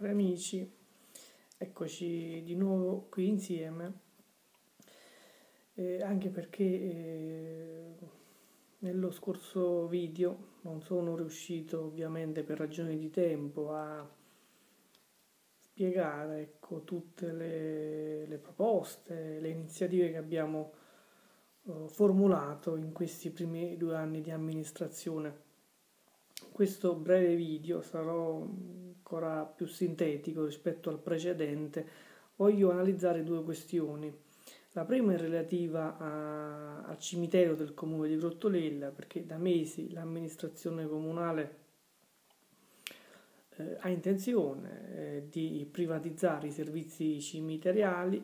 cari amici, eccoci di nuovo qui insieme, eh, anche perché eh, nello scorso video non sono riuscito ovviamente per ragioni di tempo a spiegare ecco, tutte le, le, proposte, le iniziative che abbiamo eh, formulato in questi primi due anni di amministrazione questo breve video sarò ancora più sintetico rispetto al precedente. Voglio analizzare due questioni. La prima è relativa a, al cimitero del comune di Grottolella perché da mesi l'amministrazione comunale eh, ha intenzione eh, di privatizzare i servizi cimiteriali.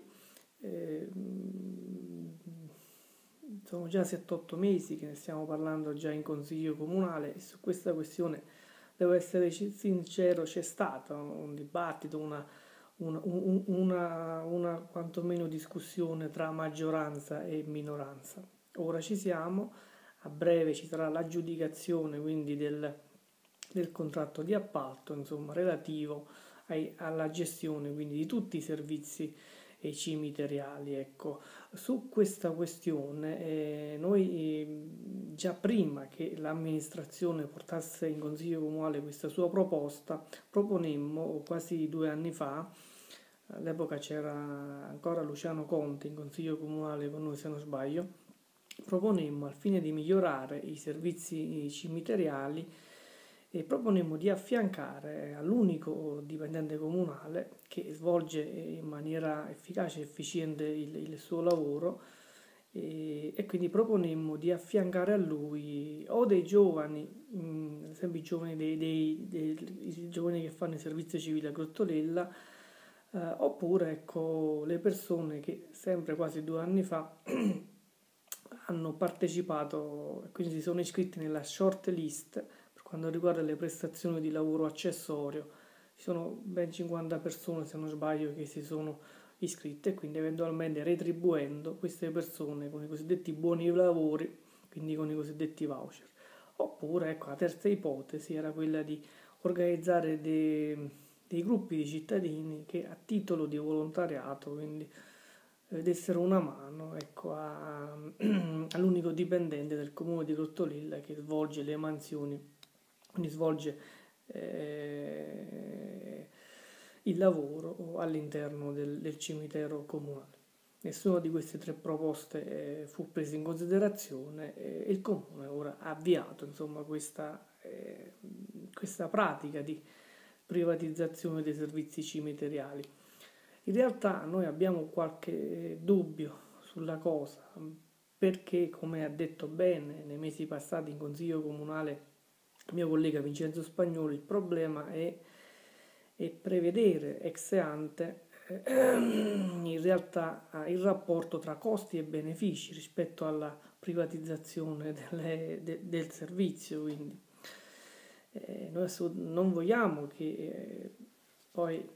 Eh, sono già 7-8 mesi che ne stiamo parlando già in consiglio comunale e su questa questione, devo essere sincero, c'è stato un dibattito, una, una, una, una quantomeno discussione tra maggioranza e minoranza. Ora ci siamo, a breve ci sarà l'aggiudicazione quindi del, del contratto di appalto, insomma, relativo ai, alla gestione quindi di tutti i servizi e cimiteriali. Ecco. Su questa questione eh, noi eh, già prima che l'amministrazione portasse in consiglio comunale questa sua proposta, proponemmo quasi due anni fa, all'epoca c'era ancora Luciano Conte in consiglio comunale con noi se non sbaglio, proponemmo al fine di migliorare i servizi cimiteriali e proponemmo di affiancare all'unico dipendente comunale che svolge in maniera efficace e efficiente il, il suo lavoro e, e, quindi proponemmo di affiancare a lui o dei giovani, mh, ad esempio i giovani, dei, dei, dei, i giovani che fanno il servizio civile a Grottolella, eh, oppure ecco, le persone che sempre quasi due anni fa hanno partecipato, quindi si sono iscritti nella short list quando riguarda le prestazioni di lavoro accessorio. Ci sono ben 50 persone, se non sbaglio, che si sono iscritte quindi eventualmente retribuendo queste persone con i cosiddetti buoni lavori, quindi con i cosiddetti voucher. Oppure, ecco, la terza ipotesi era quella di organizzare dei, dei gruppi di cittadini che a titolo di volontariato, quindi eh, dessero una mano ecco, a, all'unico dipendente del comune di Rottolilla che svolge le mansioni quindi svolge eh, il lavoro all'interno del, del, cimitero comunale. Nessuna di queste tre proposte eh, fu presa in considerazione e il comune ora ha avviato insomma, questa, eh, questa pratica di privatizzazione dei servizi cimiteriali. In realtà noi abbiamo qualche dubbio sulla cosa perché, come ha detto bene nei mesi passati in Consiglio Comunale mio collega Vincenzo Spagnolo, il problema è, è prevedere ex ante eh, in realtà il rapporto tra costi e benefici rispetto alla privatizzazione delle, de, del servizio. Quindi eh, noi non vogliamo che eh, poi,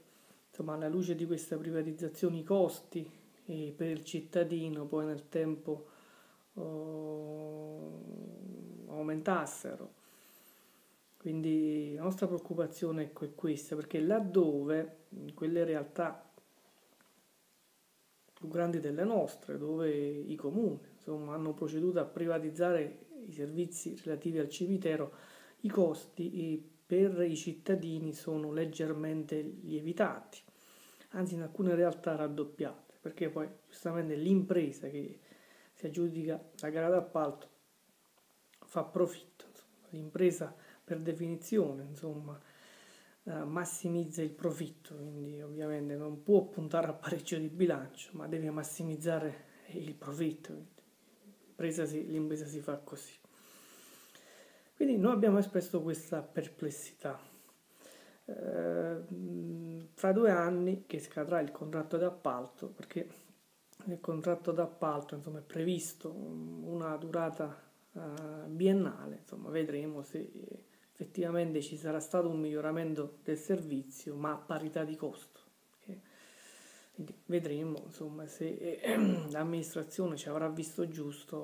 insomma, alla luce di questa privatizzazione, i costi eh, per il cittadino poi nel tempo oh, aumentassero. Quindi la nostra preoccupazione ecco, è questa, perché laddove in quelle realtà più grandi delle nostre, dove i comuni insomma, hanno proceduto a privatizzare i servizi relativi al cimitero, i costi per i cittadini sono leggermente lievitati, anzi in alcune realtà raddoppiate, perché poi giustamente l'impresa che si aggiudica la gara d'appalto fa profitto, insomma, l'impresa per definizione, insomma, eh, massimizza il profitto, quindi ovviamente non può puntare a pareggio di bilancio, ma deve massimizzare il profitto. L'impresa si, l'impresa si fa così. Quindi noi abbiamo espresso questa perplessità. Eh, fra due anni che scadrà il contratto d'appalto, perché nel contratto d'appalto insomma, è previsto una durata uh, biennale, insomma vedremo se effettivamente ci sarà stato un miglioramento del servizio, ma a parità di costo. Quindi vedremo insomma, se eh, l'amministrazione ci avrà visto giusto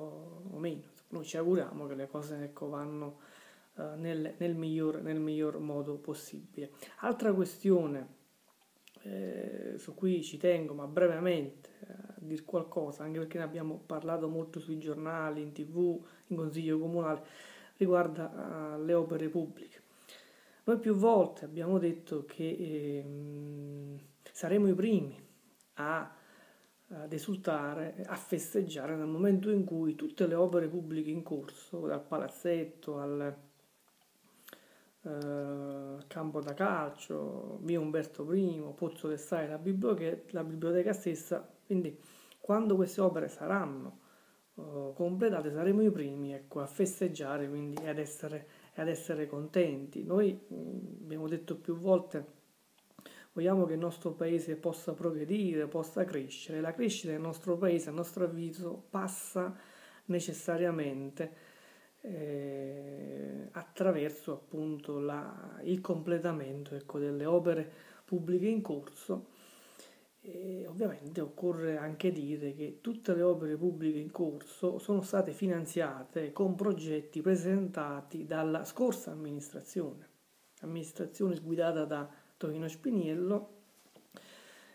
o meno. Noi ci auguriamo che le cose ecco, vanno uh, nel, nel, miglior, nel, miglior, modo possibile. Altra questione eh, su cui ci tengo, ma brevemente, a dire qualcosa, anche perché ne abbiamo parlato molto sui giornali, in tv, in consiglio comunale, riguarda uh, le opere pubbliche. Noi più volte abbiamo detto che eh, saremo i primi a, ad esultare, a festeggiare nel momento in cui tutte le opere pubbliche in corso, dal palazzetto al eh, campo da calcio, via Umberto I, Pozzo Sale, la la biblioteca stessa, quindi quando queste opere saranno uh, completate saremo i primi ecco, a festeggiare quindi, ad essere, ad essere contenti. Noi mh, abbiamo detto più volte vogliamo che il nostro paese possa progredire, possa crescere. La crescita del nostro paese, a nostro avviso, passa necessariamente eh, attraverso appunto la, il completamento ecco, delle opere pubbliche in corso. E ovviamente occorre anche dire che tutte le opere pubbliche in corso sono state finanziate con progetti presentati dalla scorsa amministrazione, amministrazione guidata da Tonino Spiniello,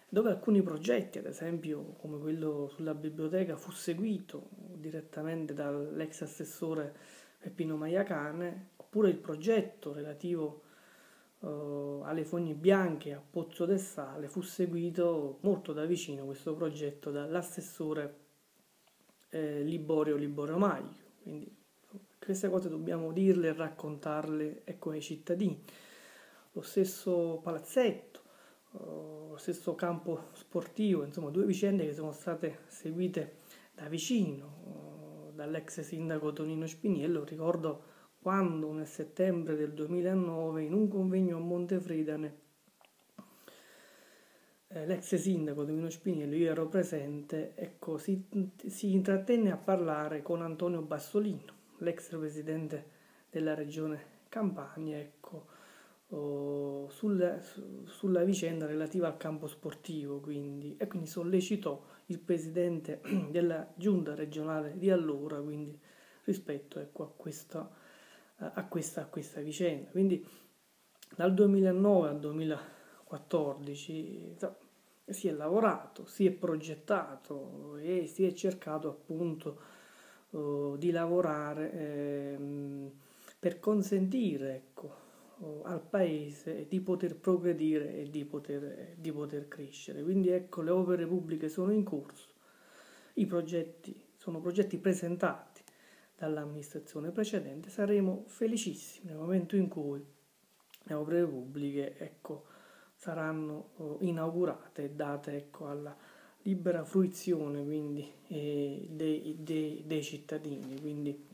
dove alcuni progetti, ad esempio come quello sulla biblioteca, fu seguito direttamente dall'ex assessore Peppino Maiacane, oppure il progetto relativo uh, alle fogne bianche a Pozzo del Sale fu seguito molto da vicino questo progetto dall'assessore eh, Liborio Liborio Maglio. Quindi queste cose dobbiamo dirle e raccontarle ecco, ai cittadini. Lo stesso palazzetto, uh, lo stesso campo sportivo, insomma due vicende che sono state seguite da vicino dall'ex sindaco Tonino Spiniello, ricordo quando nel settembre del 2009 in un convegno a Montefridane eh, l'ex sindaco Tonino Spiniello, io ero presente, ecco, si, si intrattenne a parlare con Antonio Bassolino, l'ex presidente della regione Campania, ecco, oh, sulla, sulla, vicenda relativa al campo sportivo, quindi, e quindi sollecitò il presidente della giunta regionale di allora, quindi rispetto ecco, a, questa, a, questa, a questa vicenda. Quindi dal 2009 al 2014 si è lavorato, si è progettato e si è cercato appunto uh, di lavorare eh, per consentire ecco, al paese di poter progredire e di poter, di poter crescere. Quindi ecco, le opere pubbliche sono in corso, i progetti sono progetti presentati dall'amministrazione precedente, saremo felicissimi nel momento in cui le opere pubbliche ecco, saranno oh, inaugurate e date ecco, alla libera fruizione quindi, eh, dei, dei, dei, cittadini. Quindi,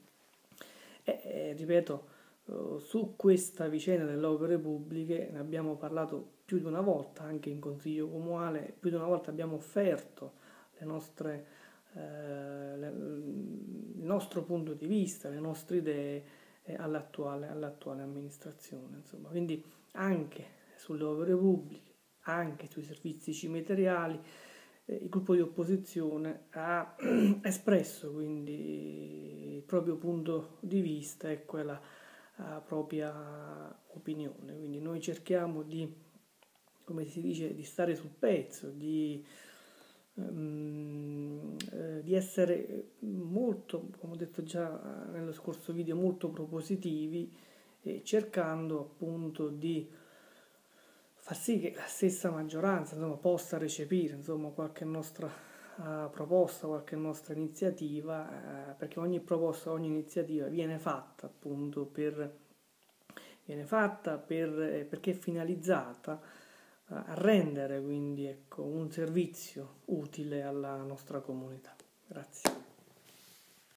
eh, eh, ripeto, eh, su questa vicenda delle opere pubbliche ne abbiamo parlato più di una volta anche in consiglio comunale, più di una volta abbiamo offerto le nostre, eh, il nostro punto di vista, le nostre idee eh, all'attuale, all'attuale, amministrazione. Insomma. Quindi anche sulle opere pubbliche, anche sui servizi cimiteriali, eh, il gruppo di opposizione ha espresso quindi il proprio punto di vista e quella propria opinione. Quindi noi cerchiamo di, come si dice, di stare sul pezzo, di, um, eh, di essere molto, come ho detto già nello scorso video, molto propositivi e cercando appunto di far sì che la stessa maggioranza insomma, possa recepire insomma, qualche nostra uh, proposta, qualche nostra iniziativa, uh, perché ogni proposta, ogni iniziativa viene fatta appunto per, viene fatta per, eh, perché è finalizzata a rendere quindi ecco, un servizio utile alla nostra comunità. Grazie.